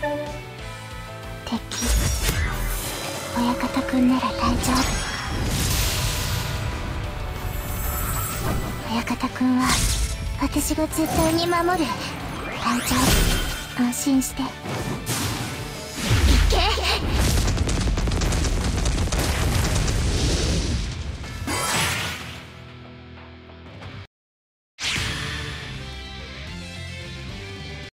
敵。親方くんなら大丈夫。親方くんは私が絶対に守る。大丈夫。安心して。